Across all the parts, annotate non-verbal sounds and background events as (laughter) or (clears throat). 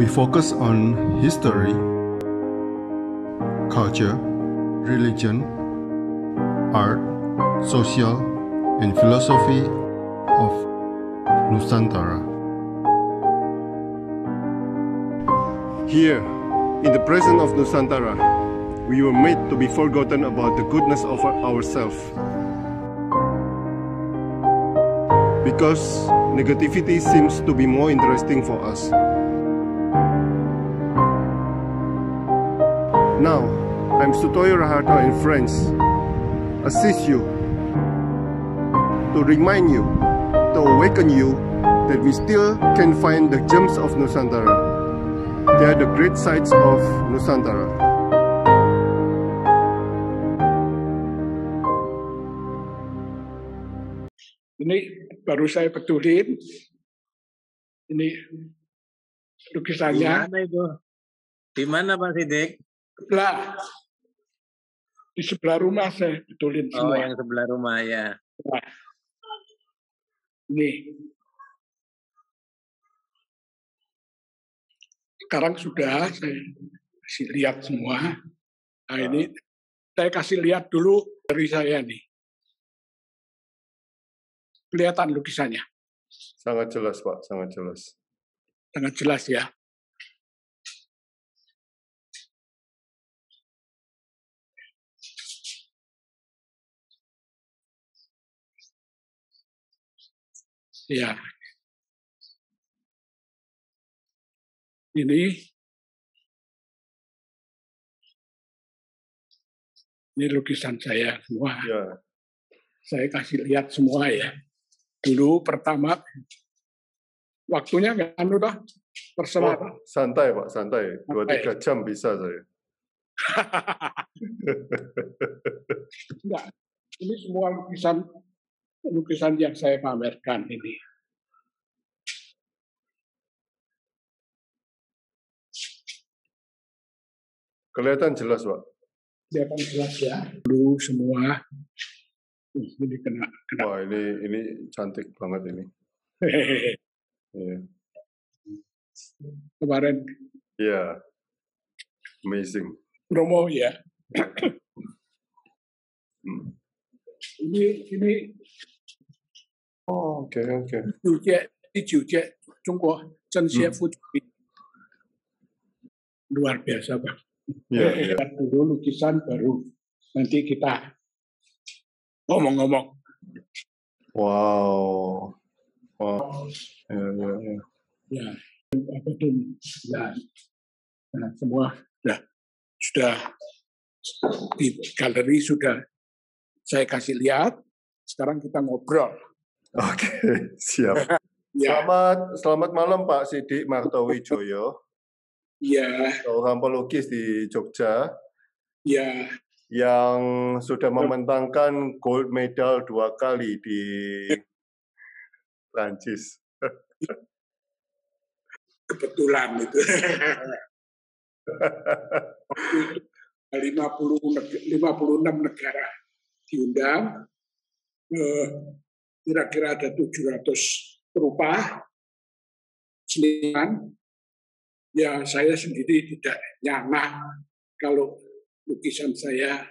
We focus on history, culture, religion, art, social, and philosophy of Nusantara. Here, in the presence of Nusantara, we were made to be forgotten about the goodness of our- ourselves. Because negativity seems to be more interesting for us. Now, I'm Sutoyo Raharto and friends assist you to remind you, to awaken you that we still can find the gems of Nusantara. They are the great sites of Nusantara. Ini baru saya betulin. Ini Di lukisannya. mana itu? Di mana Pak Sidik? Lah, di sebelah rumah saya betulin Oh, semua. yang sebelah rumah ya. Nah, ini. Sekarang sudah saya kasih lihat semua. Nah ini saya kasih lihat dulu dari saya nih. Kelihatan lukisannya, Sangat jelas, Pak, sangat jelas. sangat jelas ya. Ya. Ini ini lukisan saya semua. Ya, Saya kasih lihat semua ya. Dulu pertama waktunya nggak anu dah terserah. Oh, santai, Pak, santai. Dua tiga jam bisa saya. (laughs) Enggak. Ini semua lukisan lukisan yang saya pamerkan ini. Kelihatan jelas, Pak. Kelihatan jelas ya. Dulu semua. Uh, ini kena kena. Wah, ini ini cantik banget ini. (laughs) Iya. Kemarin Iya. Amazing. promo ya. Hmm. Ini ini Oh, oke, oke. 九届第九届中国政协副主席。Luar biasa, Bang. Iya. Lihat dulu lukisan baru nanti kita ngomong-ngomong. Wow. Wow. Iya, iya, iya. Ya, apa tuh? Ya, nah, semua sudah sudah di galeri sudah saya kasih lihat. Sekarang kita ngobrol. Oke, siap. (laughs) Ya, Selamat selamat malam Pak Sidik Martowijoyo, ya, seorang pelukis di Jogja ya, yang sudah membentangkan gold medal dua kali di Prancis. kebetulan itu. 50 neg- 56 negara diundang. Eh, Kira-kira ada 700 perupa seniman. Ya saya sendiri tidak nyana kalau lukisan saya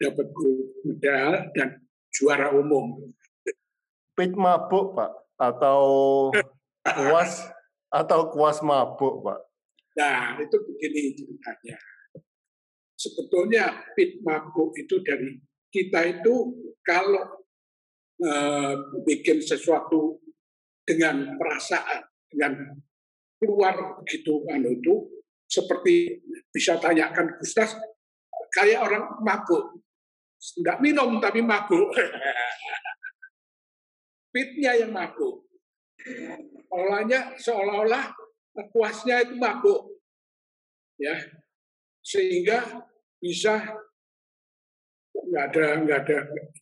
dapat gold medal dan juara umum. Pit mabuk Pak atau (laughs) kuas atau kuas mabuk Pak. Nah, itu begini ceritanya. Sebetulnya pit mabuk itu dari kita itu kalau eh, bikin sesuatu dengan perasaan, dengan keluar begitu anu itu seperti bisa tanyakan Gustas kayak orang mabuk. Enggak minum tapi mabuk. (laughs) Pitnya yang mabuk. Olahnya seolah-olah puasnya itu mabuk. Ya. Sehingga bisa nggak ada nggak ada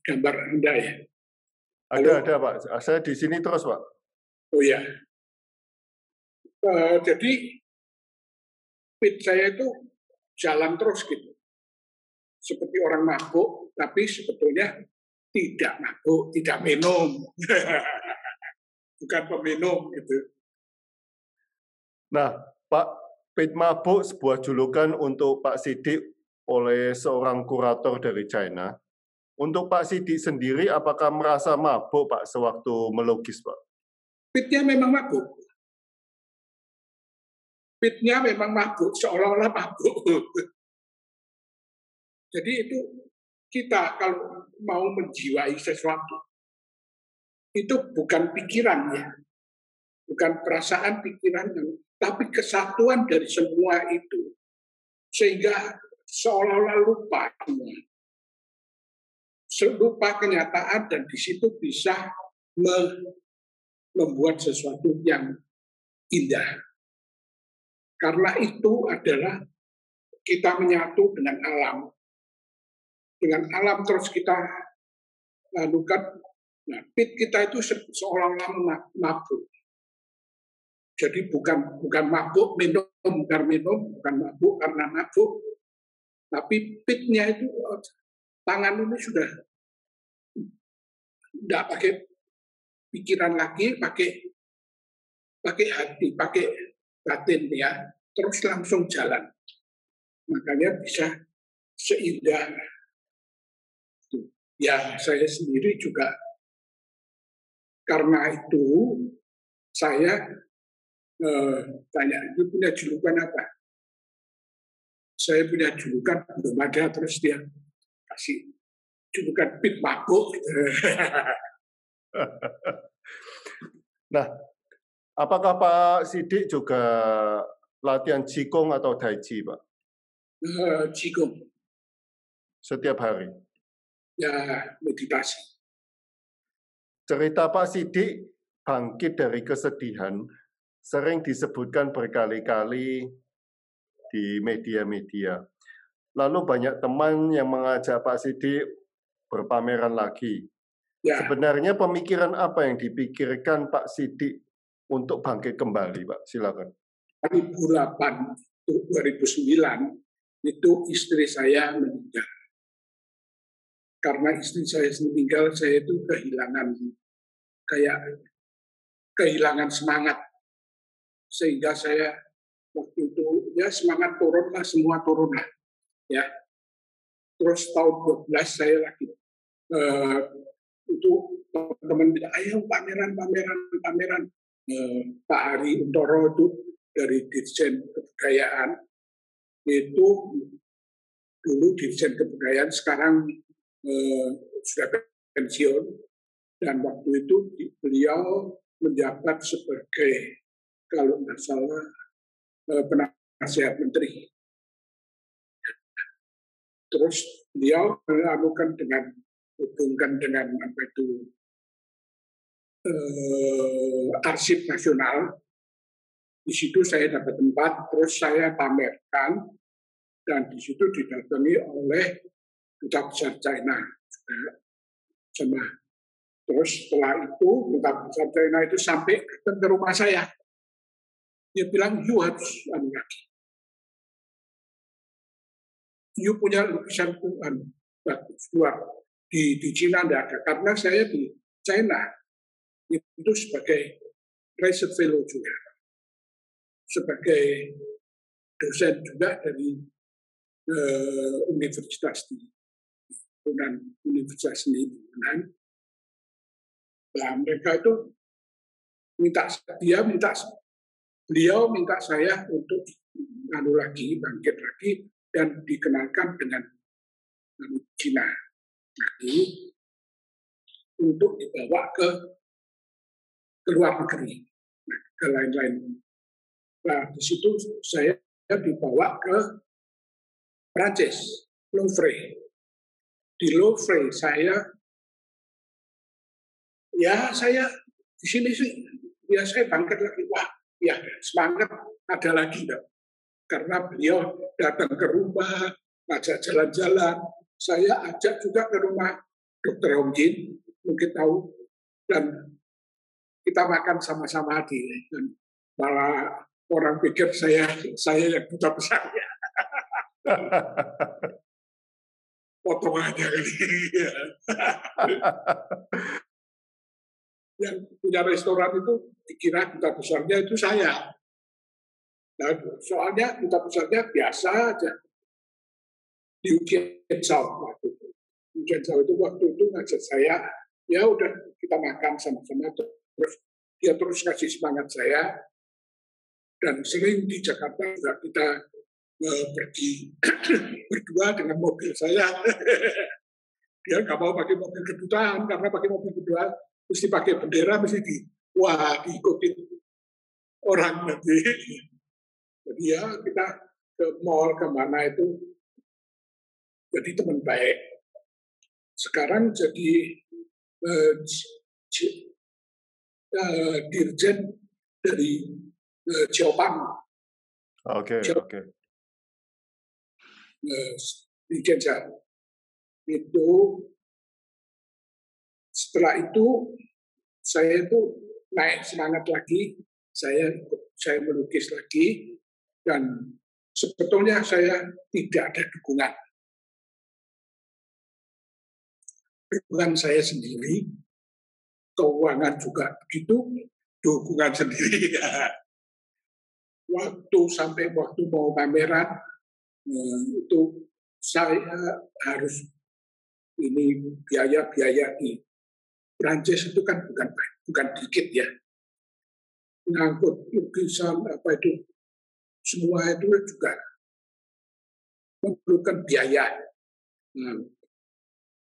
gambar anda ya. Ada ada Pak. Saya di sini terus Pak. Oh ya. Eh, jadi pit saya itu jalan terus gitu. Seperti orang mabuk, tapi sebetulnya tidak mabuk, tidak minum. (laughs) Bukan peminum gitu. Nah, Pak, pit mabuk sebuah julukan untuk Pak Sidik oleh seorang kurator dari China. Untuk Pak Sidik sendiri, apakah merasa mabuk Pak sewaktu melukis Pak? Pitnya memang mabuk. Pitnya memang mabuk, seolah-olah mabuk. (laughs) Jadi itu kita kalau mau menjiwai sesuatu, itu bukan pikiran ya, bukan perasaan pikiran, tapi kesatuan dari semua itu. Sehingga seolah-olah lupa semua. Lupa kenyataan dan di situ bisa membuat sesuatu yang indah. Karena itu adalah kita menyatu dengan alam, dengan alam terus kita lakukan. Nah pit kita itu seolah-olah mabuk. Jadi bukan bukan mabuk minum bukan minum bukan mabuk karena mabuk. Tapi pitnya itu tangan ini sudah tidak pakai pikiran lagi pakai pakai hati pakai batin ya. Terus langsung jalan. Makanya bisa seindah. Ya saya sendiri juga karena itu saya eh, tanya itu punya julukan apa? Saya punya julukan belum ada terus dia kasih julukan pit mabuk (laughs) nah apakah Pak Sidik juga latihan Qigong atau Tai Chi Pak? Uh, Qigong. Setiap hari? ya meditasi. Cerita Pak Sidik bangkit dari kesedihan sering disebutkan berkali-kali di media-media. Lalu banyak teman yang mengajak Pak Sidik berpameran lagi. Ya. Sebenarnya pemikiran apa yang dipikirkan Pak Sidik untuk bangkit kembali, Pak? Silakan. 2008 2009 itu istri saya meninggal karena istri saya meninggal, saya itu kehilangan kayak kehilangan semangat. Sehingga saya waktu itu ya semangat turun lah, semua turun lah. Ya. Terus tahun 12 saya lagi uh, itu teman-teman bilang, ayo pameran, pameran, pameran. Uh, Pak Hari Untoro itu dari Dirjen Kebudayaan itu dulu Dirjen Kebudayaan sekarang eh, sudah pensiun dan waktu itu beliau menjabat sebagai kalau nggak salah eh, penasihat menteri. Terus beliau melakukan dengan hubungkan dengan apa itu eh, arsip nasional. Di situ saya dapat tempat, terus saya pamerkan dan di situ didatangi oleh duta besar China. Sama. Terus setelah itu duta besar China itu sampai ke rumah saya. Dia bilang you harus anu lagi you punya lukisan Tuhan bagus luar. Di di Cina tidak ada. Karena saya di China itu sebagai research fellow juga sebagai dosen juga dari uh, universitas di dan universitas sendiri. Kan? Nah, mereka itu minta dia minta beliau minta saya untuk lalu lagi bangkit lagi dan dikenalkan dengan Cina. Jadi untuk dibawa ke ke luar negeri, ke lain-lain. Nah, di situ saya dibawa ke Prancis, Louvre. Di Louvre saya ya saya di sini sih ya saya bangkit lagi. Wah ya semangat ada lagi dong. karena beliau datang ke rumah ngajak jalan-jalan. Saya ajak juga ke rumah dokter Hongjin mungkin tahu. Dan kita makan sama-sama di dan malah orang pikir saya saya yang buta besarnya (laughs) potong aja kali. (laughs) yang punya restoran itu dikira duta besarnya itu saya. Nah, soalnya duta besarnya biasa aja. Di ujian waktu itu. Ujian Zhao itu waktu itu ngajak saya, ya udah kita makan sama-sama terus dia terus kasih semangat saya. Dan sering di Jakarta juga kita uh, pergi (clears throat) berdua dengan mobil saya. (laughs) Dia nggak mau pakai mobil kedutaan karena pakai mobil kedutaan. Mesti pakai bendera mesti di wah diikutin orang nanti. (laughs) Jadi ya kita ke mall ke mana itu jadi teman baik. Sekarang jadi uh, uh, dirjen dari uh, Oke, okay, oke. Okay. Uh, dirjen itu setelah itu saya itu naik semangat lagi, saya saya melukis lagi dan sebetulnya saya tidak ada dukungan. Dukungan saya sendiri, keuangan juga begitu, dukungan (laughs) sendiri. waktu sampai waktu mau pameran eh, itu saya harus ini biaya-biaya di Prancis itu kan bukan bukan dikit ya. Ngangkut lukisan apa itu semua itu juga memerlukan biaya. Nah,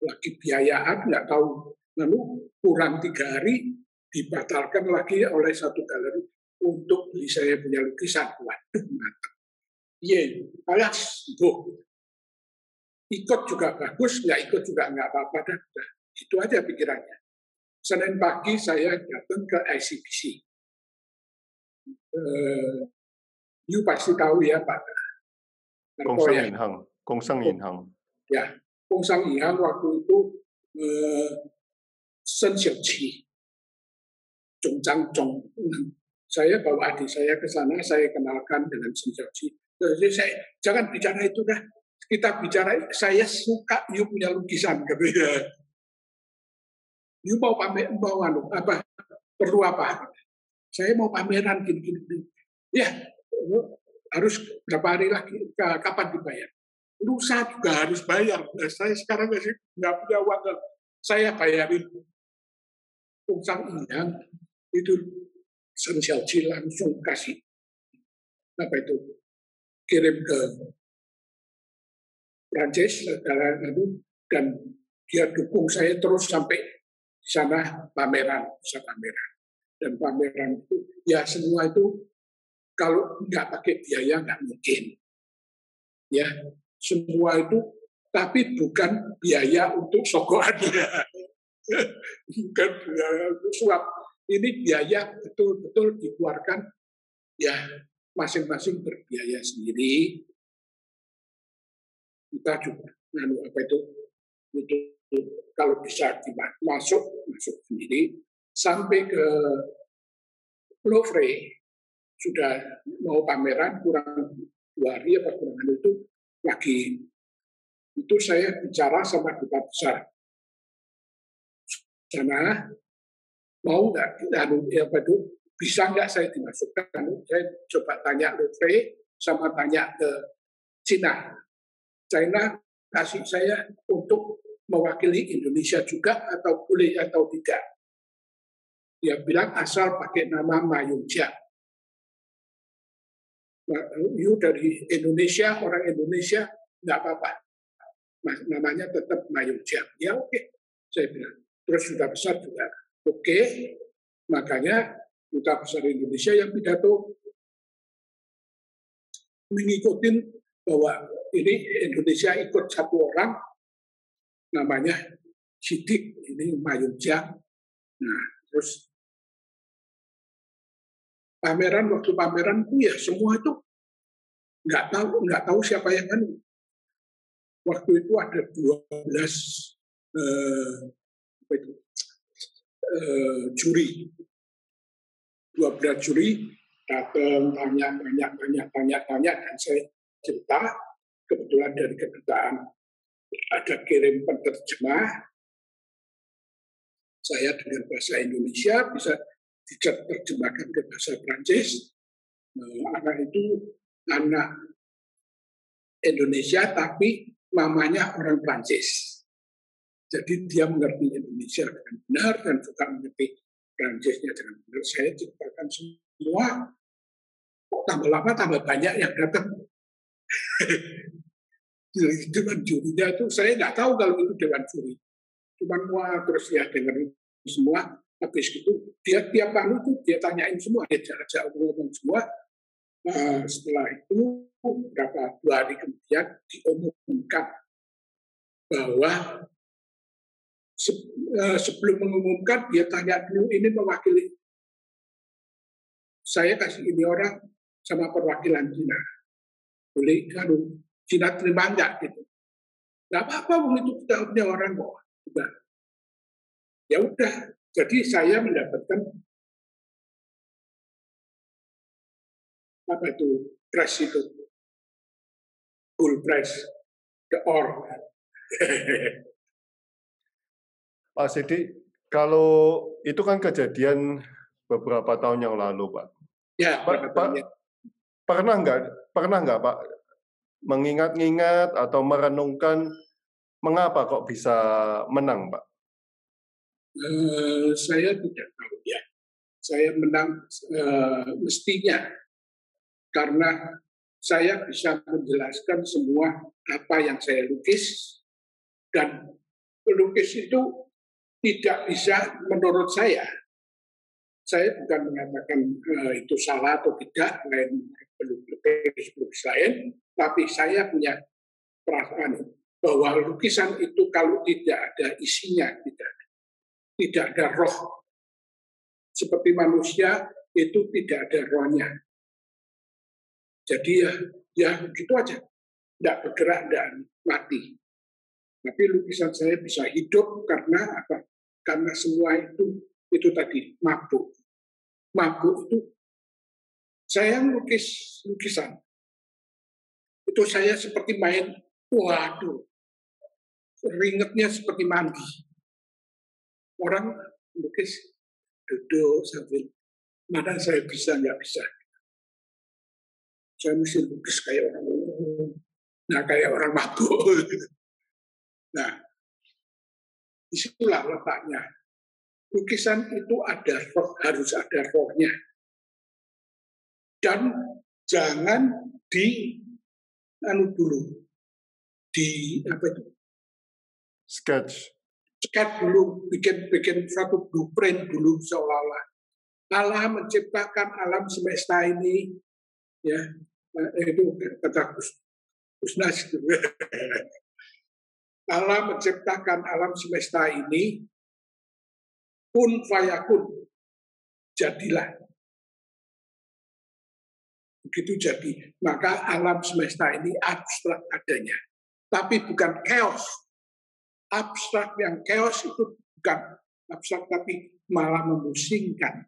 lagi biayaan nggak tahu lalu kurang tiga hari dibatalkan lagi oleh satu galeri untuk beli saya punya lukisan. Waduh, mantap. Iya, alas, bu, ikut juga bagus, nggak ikut juga nggak apa-apa. Dan itu aja pikirannya. Senin pagi saya datang ke ICBC. Uh, you pasti tahu ya Pak. Kongsang ya. Inhang. Kongsang Inhang. Ya, Kongsang Inhang waktu itu uh, Saya bawa adik saya ke sana, saya kenalkan dengan Xiaoqi. Jadi saya jangan bicara itu dah kita bicara, saya suka you punya lukisan, gitu ya. You mau pamer, mau anu, apa, perlu apa? Saya mau pameran gini-gini. Ya, harus berapa hari lagi, kapan dibayar? Lusa juga harus bayar. Nah, saya sekarang masih nggak punya uang. Saya bayarin. Ungsang Inyang itu Sen langsung kasih apa itu kirim ke Prancis dan dia dukung saya terus sampai di sana pameran bisa pameran dan pameran itu ya semua itu kalau nggak pakai biaya nggak mungkin ya semua itu tapi bukan biaya untuk sogokan bukan untuk suap. Ini biaya betul-betul dikeluarkan ya masing-masing berbiaya sendiri. Kita juga lalu apa itu itu kalau bisa masuk masuk sendiri. Sampai ke Louvre sudah mau pameran kurang dua hari apa kurang itu lagi. Itu saya bicara sama duta besar sana mau nggak ya apa itu bisa nggak saya dimasukkan saya coba tanya Louvre sama tanya ke Cina China kasih saya untuk mewakili Indonesia juga atau boleh atau tidak. Dia bilang asal pakai nama Mayungja. You dari Indonesia, orang Indonesia, nggak apa-apa. Namanya tetap Mayungja. Ya oke, okay. saya bilang. Terus sudah besar juga. Oke, okay. makanya duta besar Indonesia yang pidato mengikuti bahwa ini Indonesia ikut satu orang namanya Sidik ini Mayujang. Nah, terus pameran waktu pameran itu ya semua itu nggak tahu nggak tahu siapa yang kan waktu itu ada 12 eh, apa itu? Eh, juri. 12 juri datang tanya tanya tanya tanya tanya dan saya cerita kebetulan dari kedutaan. Ada kirim penerjemah. Saya dengan bahasa Indonesia bisa diterjemahkan ke bahasa Prancis Eh, anak itu anak Indonesia tapi mamanya orang Prancis. Jadi dia mengerti Indonesia dengan benar dan juga mengerti Prancisnya dengan benar. Saya ceritakan semua, kok tambah lama tambah banyak yang datang. (laughs) Dewan jurinya itu saya nggak tahu kalau itu dewan juri. Cuman wah terus ya dengerin semua. Habis itu dia tiap kali itu dia tanyain semua, dia ajak ngomong semua. Nah, setelah itu beberapa dua hari kemudian diumumkan bahwa Eh, sebelum mengumumkan dia tanya dulu ini mewakili saya kasih ini orang sama perwakilan Cina. Boleh kalau Cina terima enggak? Gitu. Nggak apa-apa itu kita punya orang kok. Udah. Ya udah jadi saya mendapatkan apa itu press itu. Full press the or (laughs) Pak Sidi, kalau itu kan kejadian beberapa tahun yang lalu, Pak. Ya, Pak, Pak pernah nggak pernah nggak Pak mengingat-ingat atau merenungkan mengapa kok bisa menang, Pak? Uh, saya tidak tahu ya. Saya menang uh, mestinya karena saya bisa menjelaskan semua apa yang saya lukis dan pelukis itu tidak bisa menurut saya. Saya bukan mengatakan uh, itu salah atau tidak, lain pelukis lain, tapi saya punya perasaan bahwa lukisan itu kalau tidak ada isinya, tidak tidak ada roh. Seperti manusia itu tidak ada rohnya. Jadi ya, ya begitu aja. Tidak bergerak dan mati. Tapi lukisan saya bisa hidup karena apa? Karena semua itu itu tadi mabuk. Mabuk itu saya lukis lukisan. Itu saya seperti main, waduh, ringetnya seperti mandi. Orang lukis duduk sambil mana saya bisa nggak bisa. Saya mesti lukis kayak orang, nah kayak orang mabuk. (laughs) Nah, Di situlah letaknya. Lukisan itu ada roh, harus ada rohnya. Dan jangan di anu dulu. Di apa itu? Sketch. Sketch dulu bikin bikin satu blueprint dulu seolah-olah. Allah menciptakan alam semesta ini ya. Eh, itu kata Gus Gus (laughs) Allah menciptakan alam semesta ini pun fayakun jadilah. Begitu jadi. Maka alam semesta ini abstrak adanya. Tapi bukan chaos. Abstrak yang chaos itu bukan abstrak tapi malah memusingkan.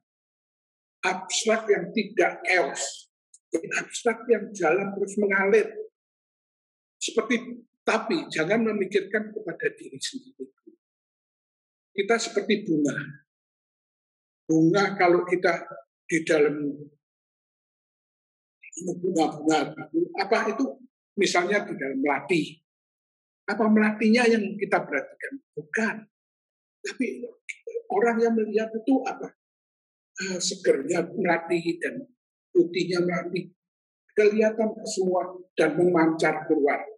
Abstrak yang tidak chaos. Abstrak yang jalan terus mengalir. Seperti tapi jangan memikirkan kepada diri sendiri. Kita seperti bunga. Bunga kalau kita di dalam bunga-bunga apa itu misalnya di dalam melati. Apa melatinya yang kita perhatikan? Bukan. Tapi orang yang melihat itu apa? Uh, segernya melati dan putihnya melati kelihatan semua dan memancar keluar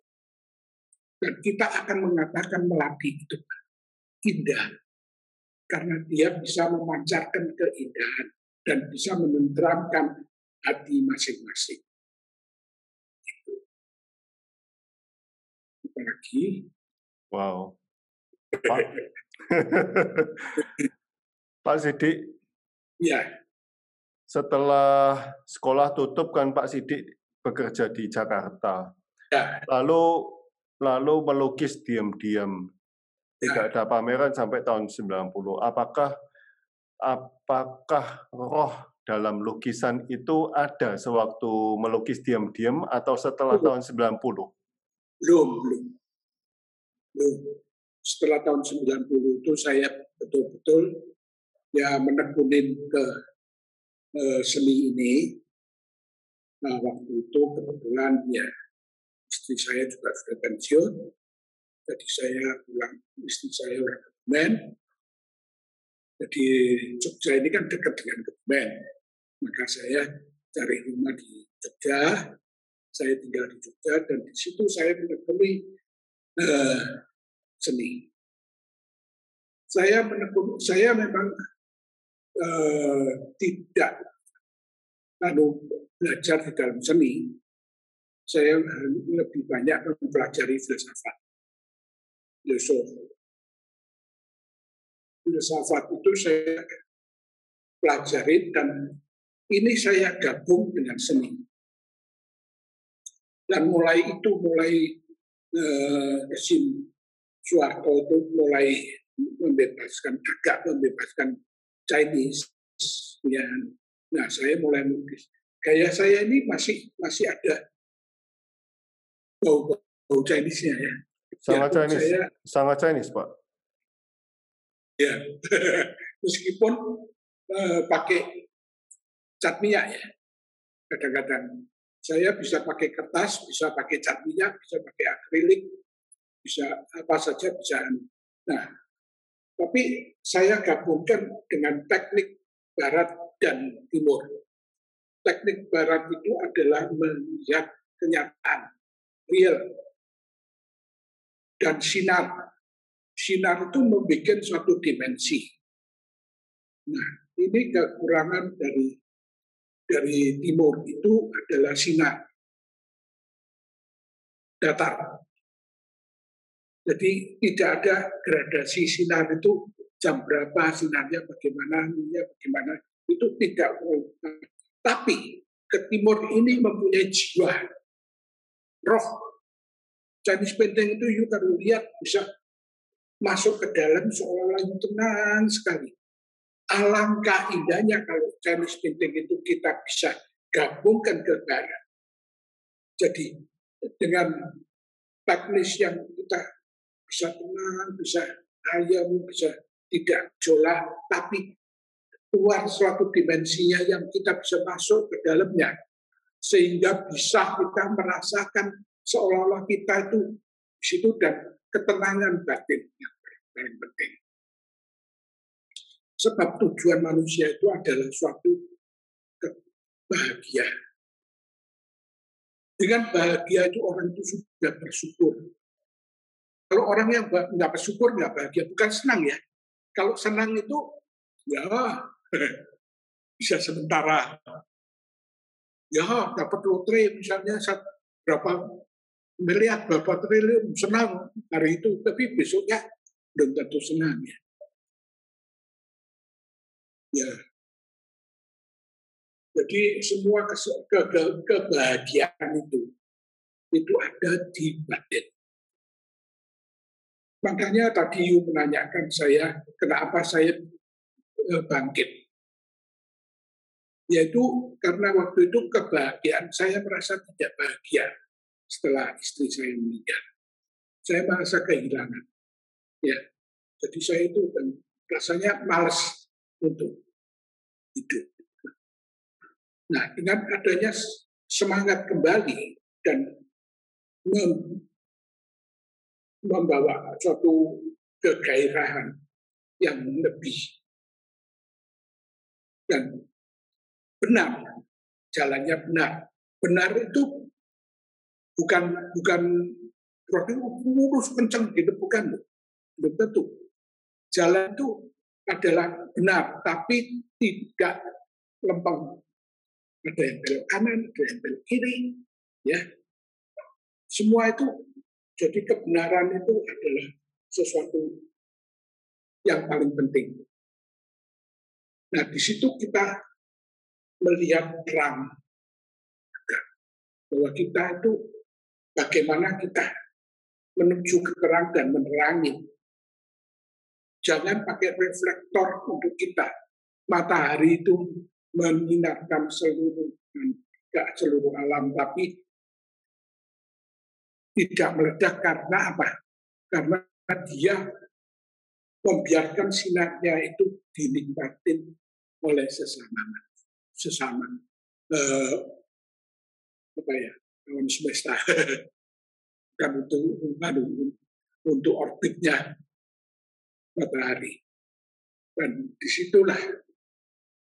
dan kita akan mengatakan melati itu indah. Karena dia bisa memancarkan keindahan dan bisa menenteramkan hati masing-masing. Itu. Apalagi. Wow. Pak, (laughs) Pak Sidik. Ya. Setelah sekolah tutup kan Pak Sidik bekerja di Jakarta. Ya. Lalu lalu melukis diam-diam. Tidak ada pameran sampai tahun 90. Apakah apakah roh dalam lukisan itu ada sewaktu melukis diam-diam atau setelah tahun 90? Belum, belum. Belum. Setelah tahun 90 itu saya betul-betul ya menekunin ke uh, seni ini Nah, waktu itu kebetulan ya istri saya juga sudah pensiun, jadi saya pulang istri saya orang Kebumen. Jadi Jogja ini kan dekat dengan Kebumen, maka saya cari rumah di Jogja. Saya tinggal di Jogja dan di situ saya menekuni uh, seni. Saya menekun, saya memang uh, tidak lalu belajar di dalam seni, saya lebih banyak mempelajari filsafat. Filosofi. Filsafat itu saya pelajari dan ini saya gabung dengan seni. Dan mulai itu, mulai eh, Kesim Suharto itu mulai membebaskan, agak membebaskan Chinese. Ya, Nah, saya mulai melukis. Gaya saya ini masih masih ada bau bau Chinese-nya ya. Sangat ya, Chinese, saya, sangat Chinese, Pak. Ya, (laughs) meskipun uh, pakai cat minyak ya, kadang-kadang saya bisa pakai kertas, bisa pakai cat minyak, bisa pakai akrilik, bisa apa saja bisa. Nah, tapi saya gabungkan dengan teknik barat dan timur. Teknik barat itu adalah melihat kenyataan, real, dan sinar. Sinar itu membuat suatu dimensi. Nah, ini kekurangan dari dari timur itu adalah sinar datar. Jadi tidak ada gradasi sinar itu jam berapa sinarnya, bagaimana, bagaimana, itu tidak Tapi ke timur ini mempunyai jiwa, roh. Chinese painting itu you kalau lihat bisa masuk ke dalam seolah-olah tenang sekali. Alangkah indahnya kalau Chinese painting itu kita bisa gabungkan ke barat. Jadi dengan teknis yang kita bisa tenang, bisa ayam, bisa tidak jolah, tapi keluar suatu dimensinya yang kita bisa masuk ke dalamnya. Sehingga bisa kita merasakan seolah-olah kita itu di situ dan ketenangan batin yang paling penting. Sebab tujuan manusia itu adalah suatu bahagia. Dengan bahagia itu orang itu sudah bersyukur. Kalau orang yang nggak bersyukur nggak bahagia, bukan senang ya. Kalau senang itu ya (laughs) bisa sementara. Ya dapat lotre misalnya berapa miliar, berapa triliun, senang hari itu, tapi besoknya belum tentu senang ya. Ya. Jadi semua ke ke kebahagiaan itu itu ada di batin. Makanya tadi Yu menanyakan saya kenapa saya eh, bangkit. Yaitu karena waktu itu kebahagiaan saya merasa tidak bahagia setelah istri saya meninggal. Saya merasa kehilangan. Ya, jadi saya itu rasanya malas untuk hidup. Nah, dengan adanya semangat kembali dan membawa suatu kegairahan yang lebih dan benar. Jalannya benar. Benar itu bukan bukan lurus kencang gitu bukan. Belum tentu. Jalan itu adalah benar tapi tidak lempeng. Ada yang belok kanan ada yang belok kiri ya. Semua itu jadi kebenaran itu adalah sesuatu yang paling penting. Nah, di situ kita melihat terang bahwa kita itu bagaimana kita menuju ke terang dan menerangi. Jangan pakai reflektor untuk kita. Matahari itu menyinarkan seluruh tidak seluruh alam, tapi tidak meledak karena apa? Karena dia membiarkan sinarnya itu dinikmatin oleh sesama sesama. Eh, apa ya? Alam semesta. (laughs) Kan untuk untuk, untuk orbitnya matahari. Dan di situlah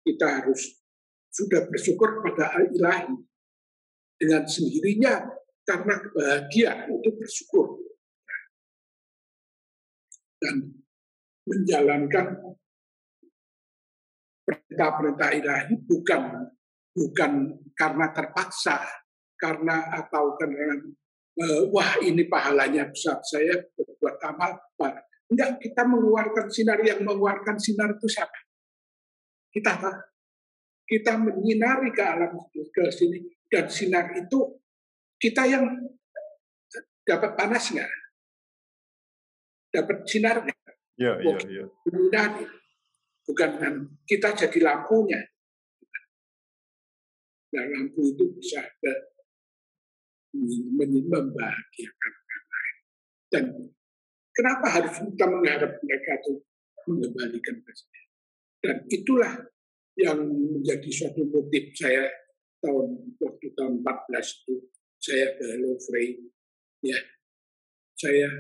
kita harus sudah bersyukur pada ilahi. Dengan sendirinya karena bahagia untuk bersyukur. Dan menjalankan perintah-perintah ilahi bukan bukan karena terpaksa karena atau karena uh, wah ini pahalanya besar saya berbuat amal enggak kita mengeluarkan sinar yang mengeluarkan sinar itu siapa? Kita kita menyinari ke alam ke sini dan sinar itu kita yang dapat panas nggak dapat sinar nggak ya, ya, ya. Bukan kan? Kita jadi lampunya. Dan lampu itu bisa membahagiakan orang lain. Dan kenapa harus kita mengharap mereka itu mengembalikan ke dan itulah yang menjadi suatu motif saya tahun waktu tahun 14 itu saya ke Louvre ya. Saya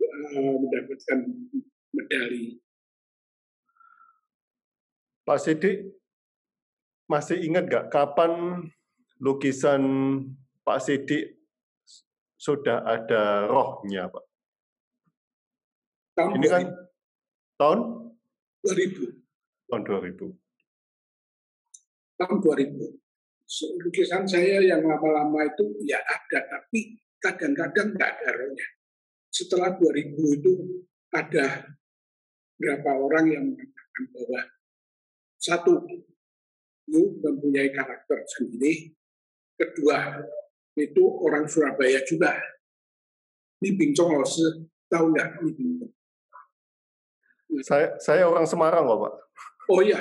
uh, mendapatkan medali Pak Sidik masih ingat nggak kapan lukisan Pak Sidik sudah ada rohnya Pak? Tahun Ini kan tahun 2000. Tahun 2000 tahun 2000. Lukisan saya yang lama-lama itu ya ada, tapi kadang-kadang nggak ada rohnya. Setelah 2000 itu ada berapa orang yang mengatakan bahwa satu itu mempunyai karakter sendiri, kedua itu orang Surabaya juga. Ini Bincong Lose, tahu nggak? Saya, saya orang Semarang kok Pak. Oh iya,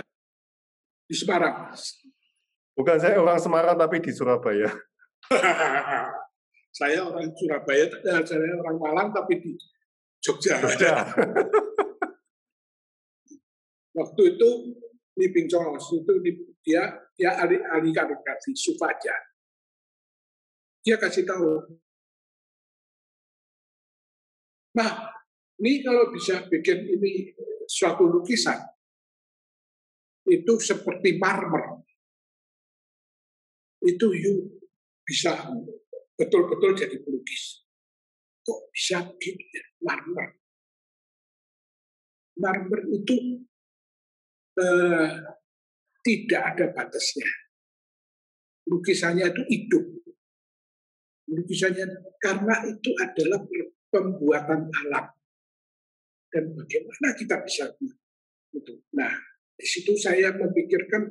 di Semarang. Bukan saya orang Semarang tapi di Surabaya. (laughs) saya orang Surabaya, eh, saya orang Malang tapi di Jogja. Jogja. (laughs) Waktu itu di Pincong itu dia dia ahli ahli kaligrafi Sufaja. Dia kasih tahu, nah ini kalau bisa bikin ini suatu lukisan, itu seperti marmer. Itu you bisa betul-betul jadi pelukis. Kok bisa ya, marmer? Marmer itu eh, tidak ada batasnya. Lukisannya itu hidup. Lukisannya karena itu adalah pembuatan alam. Dan bagaimana kita bisa itu. Nah, di situ saya memikirkan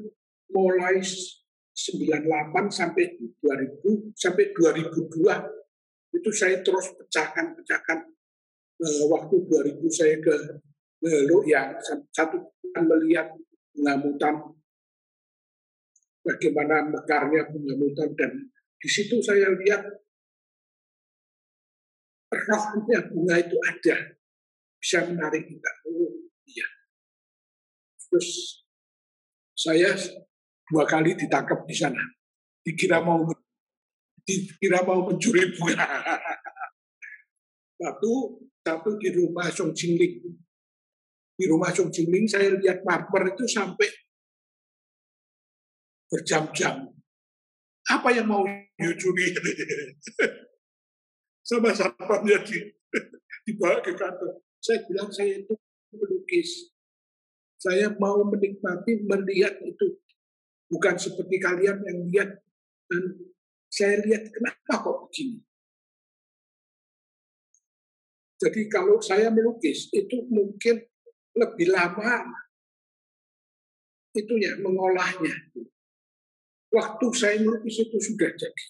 mulai 98 sampai 2000 sampai 2002 itu saya terus pecahkan-pecahkan uh, waktu 2000 saya ke Lalu yang satu melihat pengamutan bagaimana mekarnya pengamutan dan di situ saya lihat rohnya bunga itu ada bisa menarik kita. Oh iya, Terus saya dua kali ditangkap di sana. Dikira mau dikira mau mencuri bunga. (laughs) Satu, satu di rumah Song Jingling. Di rumah Song Jingling saya lihat marmer itu sampai berjam-jam. Apa yang mau dicuri? (laughs) Sama satpamnya di, dibawa ke kantor. Saya bilang saya itu melukis saya mau menikmati melihat itu. Bukan seperti kalian yang lihat dan saya lihat kenapa kok begini. Jadi kalau saya melukis itu mungkin lebih lama itunya mengolahnya. Waktu saya melukis itu sudah jadi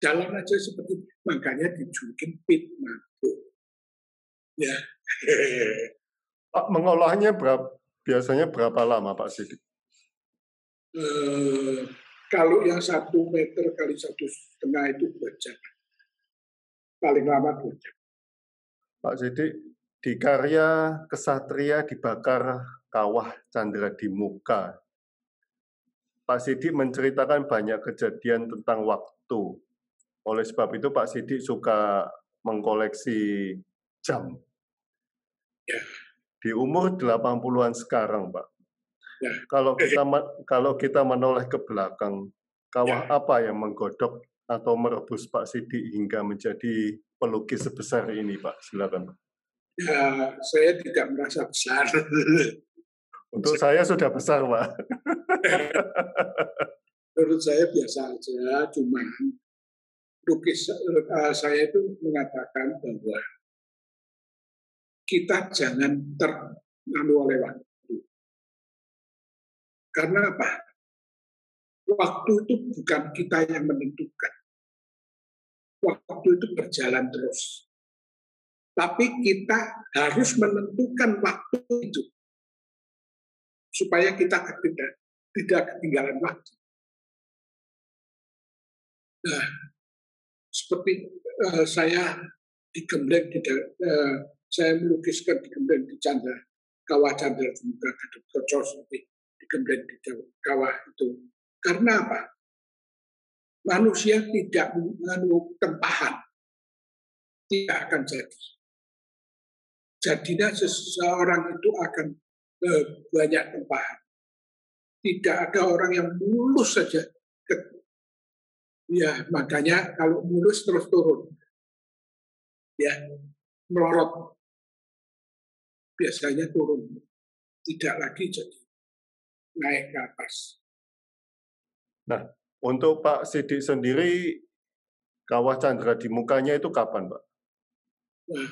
jalan aja seperti makanya dijulukin pit mabuk. Ya. (laughs) Pak, mengolahnya berapa, biasanya berapa lama Pak Sidik? Eh, kalau yang satu meter kali satu setengah itu dua jam. Paling lama dua jam. Pak Sidik, di karya kesatria dibakar kawah Chandra di muka. Pak Sidik menceritakan banyak kejadian tentang waktu. Oleh sebab itu Pak Sidik suka mengkoleksi jam. Ya. Di umur 80-an sekarang, Pak. Ya. Kalau kita kalau kita menoleh ke belakang, kawah Ya. apa yang menggodok atau merebus Pak Sidik hingga menjadi pelukis sebesar ini, Pak? Silakan. Pak. Ya, saya tidak merasa besar. (laughs) Untuk saya sudah besar, Pak. (laughs) Menurut saya biasa aja, cuman lukis eh, saya itu mengatakan bahwa kita jangan terlalu oleh waktu. Karena apa? Waktu itu bukan kita yang menentukan. Waktu itu berjalan terus. Tapi kita harus menentukan waktu itu supaya kita tidak tidak ketinggalan waktu. Nah, seperti uh, saya di Gembleng, di, uh, saya melukiskan di Gembleng di Chandra, Kawah Chandra di muka Gatot Koco seperti di Gembleng di kawah itu. Karena apa? Manusia tidak mengandung tempahan, tidak akan jadi. Jadinya seseorang itu akan uh, banyak tempahan. Tidak ada orang yang mulus saja Ya, makanya kalau mulus terus turun. Ya, melorot. Biasanya turun. Tidak lagi jadi naik ke atas. Nah, untuk Pak Sidik sendiri, kawah Chandra di mukanya itu kapan, Pak? Nah,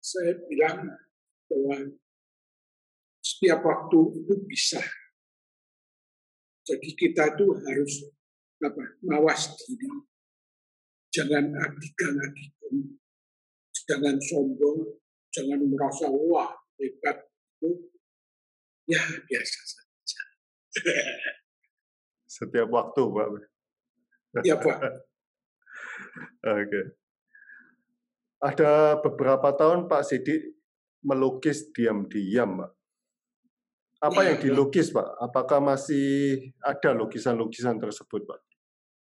saya bilang bahwa setiap waktu itu bisa. Jadi kita itu harus apa mawas diri. Jangan adikan-adikan jangan sombong. Jangan merasa wah hebat itu. Ya biasa saja. Setiap waktu pak. Ya pak. (laughs) Oke ada beberapa tahun Pak Sidik melukis diam-diam pak apa yang dilukis pak apakah masih ada lukisan-lukisan tersebut pak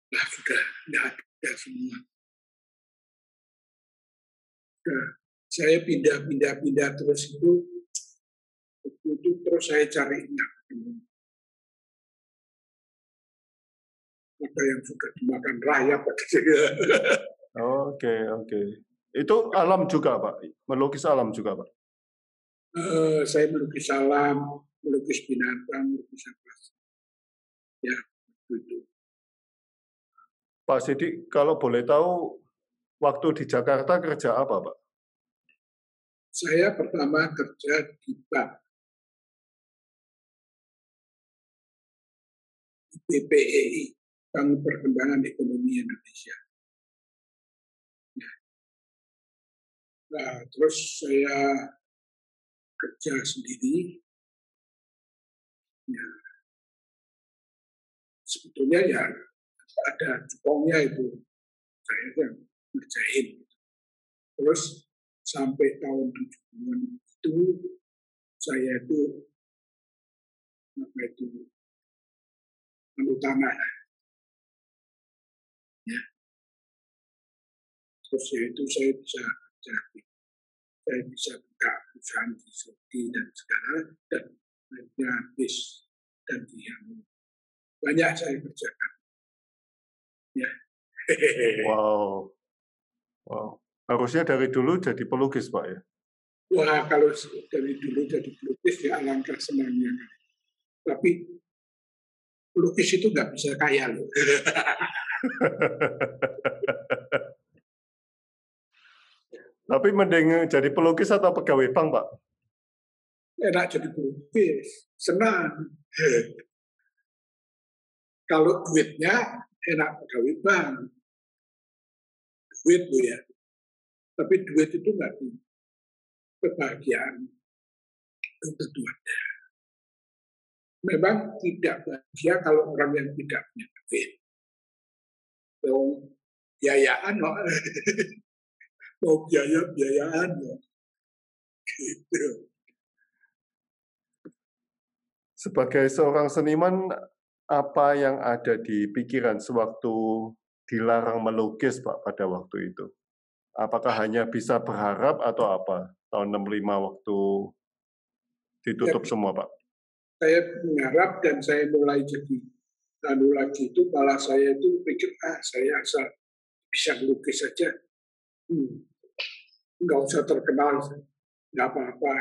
Nah, sudah tidak ada semua. Nah, saya pindah-pindah-pindah terus itu, itu terus saya cari ingat. Apa yang sudah dimakan rayap. Oke, oke. Itu alam juga, Pak? Melukis alam juga, Pak? Uh, saya melukis alam, melukis binatang, melukis apa. Ya, itu. Pak Sidik, kalau boleh tahu, waktu di Jakarta kerja apa, Pak? Saya pertama kerja di bank. BPEI, Bank Perkembangan Ekonomi Indonesia. Nah, terus saya kerja sendiri. Ya. Sebetulnya ya ada cukongnya itu saya yang ngerjain. Terus sampai tahun 70-an itu saya itu apa itu tanah ya terus ya itu saya bisa kerja saya bisa buka perusahaan di Saudi dan sekarang dan akhirnya bis dan di yang banyak saya kerjakan. Ya. (laughs) Wow. Wow. Harusnya dari dulu jadi pelukis pak ya? Wah kalau dari dulu jadi pelukis ya alangkah senangnya. Tapi pelukis itu nggak bisa kaya loh (laughs) tapi mending jadi pelukis atau pegawai bank pak enak jadi pelukis senang kalau duitnya enak pegawai bank duit bu ya tapi duit itu nggak kebahagiaan tentu ada. Memang tidak bahagia kalau orang yang tidak punya duit. Dong, biayaan loh. (laughs) Mau biaya biayaan loh. Gitu. Sebagai seorang seniman, apa yang ada di pikiran sewaktu dilarang melukis Pak pada waktu itu? Apakah hanya bisa berharap atau apa? Tahun 65 waktu ditutup ya, semua Pak. Saya mengharap dan saya mulai jadi lalu lagi itu malah saya itu pikir ah saya asal bisa melukis saja. Hmm. Nggak usah terkenal, nggak apa-apa.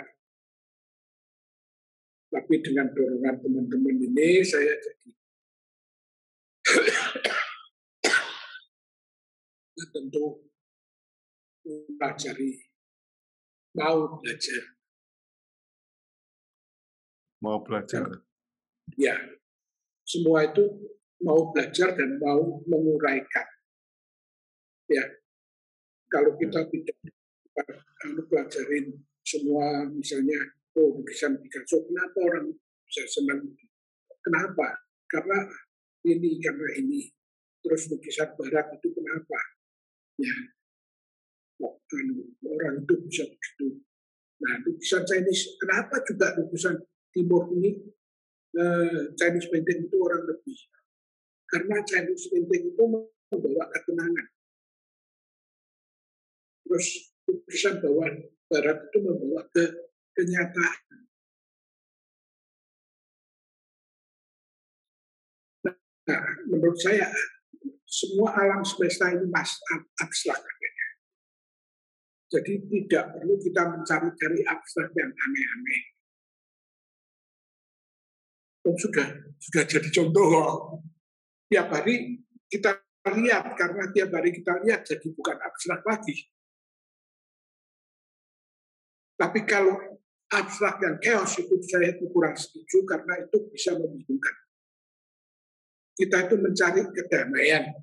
Tapi dengan dorongan teman-teman ini saya jadi (coughs) tentu pelajari mau belajar. Mau belajar. Ya. Semua itu mau belajar dan mau menguraikan. Ya kalau kita tidak pelajarin semua misalnya oh lukisan Picasso kenapa orang bisa senang? Kenapa? Karena ini karena ini. Terus lukisan barat itu kenapa? Ya. Orang itu bisa begitu? Nah lukisan Chinese kenapa juga lukisan timur ini eh, Chinese painting itu orang lebih? Karena Chinese painting itu membawa ketenangan terus lukisan bawah barat itu membawa ke kenyataan Nah, menurut saya semua alam semesta ini mas abstrak Jadi tidak perlu kita mencari-cari abstrak yang aneh-aneh. Oh, sudah sudah jadi contoh Tiap hari kita lihat karena tiap hari kita lihat jadi bukan abstrak lagi. Tapi kalau abstrak dan chaos itu saya itu kurang setuju karena itu bisa membingungkan. Kita itu mencari kedamaian,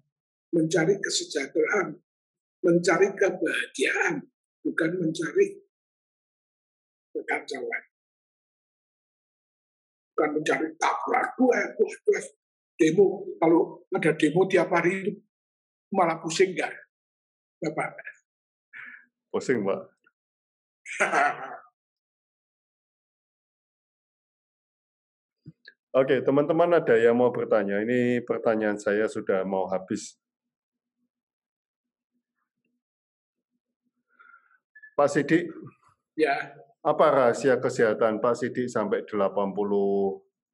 mencari kesejahteraan, mencari kebahagiaan, bukan mencari kekacauan. Bukan mencari tabrak, dua, demo. Kalau ada demo tiap hari itu malah pusing enggak, Bapak? Pusing, Pak. (laughs) Oke, teman-teman ada yang mau bertanya. Ini pertanyaan saya sudah mau habis. Pak Sidik, ya. apa rahasia kesehatan Pak Sidik sampai 80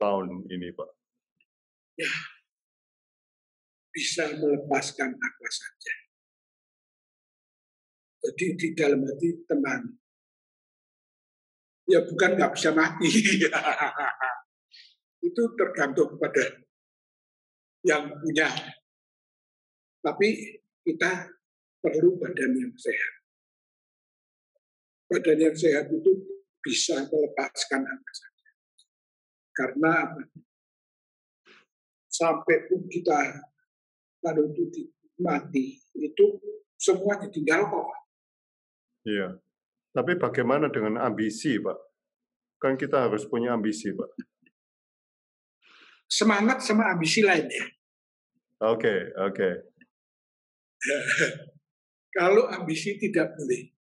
tahun ini, Pak? Ya, bisa melepaskan apa saja. Jadi di dalam hati tenang. Ya bukan nggak bisa mati. (laughs) itu tergantung pada yang punya. Tapi kita perlu badan yang sehat. Badan yang sehat itu bisa melepaskan apa saja. Karena sampai pun kita kalau itu mati, itu semua ditinggal kok. Iya. Tapi bagaimana dengan ambisi, Pak? Kan kita harus punya ambisi, Pak semangat sama ambisi lainnya. Oke, okay, oke. Okay. (laughs) Kalau ambisi tidak boleh.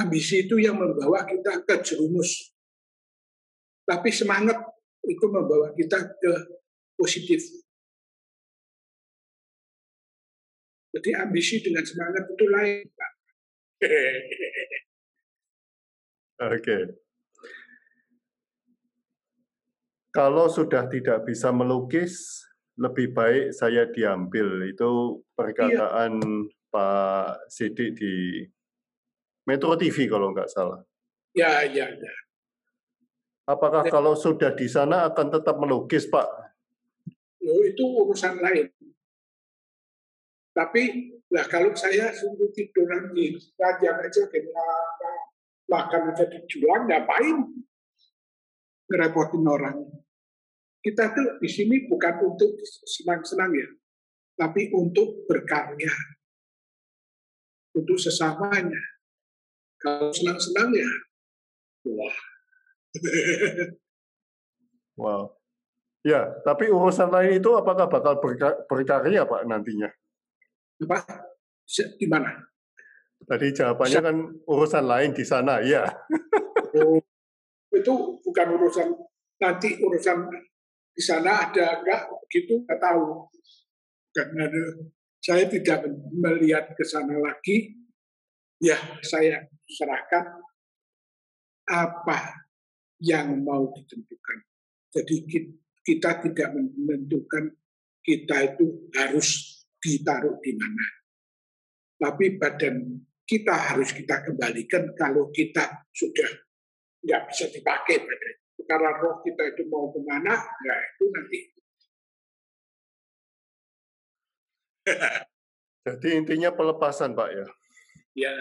Ambisi itu yang membawa kita ke jerumus. Tapi semangat itu membawa kita ke positif. Jadi ambisi dengan semangat itu lain. (laughs) Oke. Kalau sudah tidak bisa melukis, lebih baik saya diambil. Itu perkataan iya. Pak Sidik di Metro TV kalau nggak salah. Ya, ya, ya. Apakah ya. kalau sudah di sana akan tetap melukis, Pak? Oh, itu urusan lain. Tapi lah kalau saya sungguh tiduran di rajang aja dengan makan aja dijual, ngapain? ngerepotin orang. Kita tuh di sini bukan untuk senang-senang ya, tapi untuk berkarya. Untuk sesamanya. Kalau senang-senang ya, wah. wow. Ya, tapi urusan lain itu apakah bakal berkarya Pak nantinya? Apa? Gimana? Tadi jawabannya kan urusan lain di sana, ya. oh, itu bukan urusan nanti urusan di sana ada enggak begitu nggak tahu karena saya tidak melihat ke sana lagi ya saya serahkan apa yang mau ditentukan jadi kita tidak menentukan kita itu harus ditaruh di mana tapi badan kita harus kita kembalikan kalau kita sudah nggak bisa dipakai badan karena roh kita itu mau ke mana ya itu nanti (laughs) Jadi intinya pelepasan, Pak ya. ya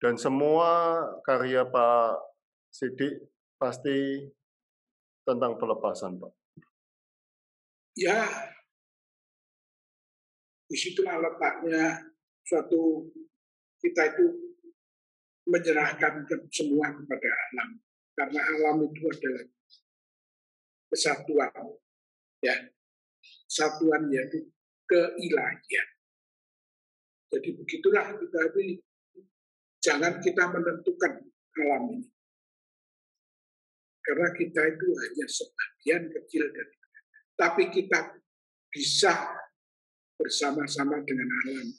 Dan semua karya Pak Sidik pasti tentang pelepasan, Pak. Ya. Di situlah letaknya suatu kita itu menyerahkan semua kepada alam. Karena alam itu adalah kesatuan ya. Satuan yaitu keilahian. Jadi begitulah kita ini. Jangan kita menentukan alam ini. Karena kita itu hanya sebagian kecil dari tapi kita bisa bersama-sama dengan alam.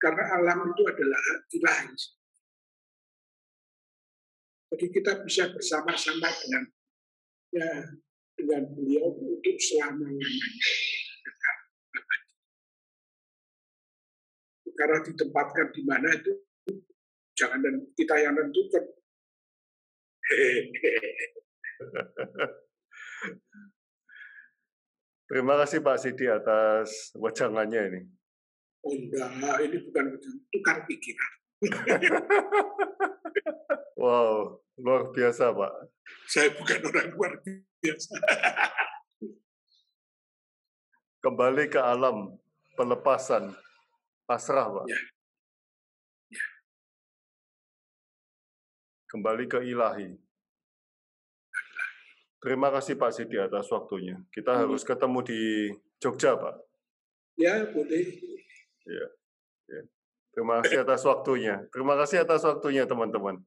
Karena alam itu adalah ilahi. Jadi kita bisa bersama-sama dengan ya dengan beliau untuk selama-lamanya. Karena ditempatkan di mana itu jangan kita yang tentukan. (laughs) Terima kasih Pak Sidi atas wejangannya ini. Oh enggak, ini bukan tukar pikiran. (laughs) Wow, luar biasa Pak. Saya bukan orang luar biasa. (laughs) Kembali ke alam, pelepasan, pasrah Pak. Ya. Ya. Kembali ke ilahi. Terima kasih Pak Sidi atas waktunya. Kita Hmm. harus ketemu di Jogja Pak. Ya boleh. Terima kasih atas waktunya. Terima kasih atas waktunya teman-teman.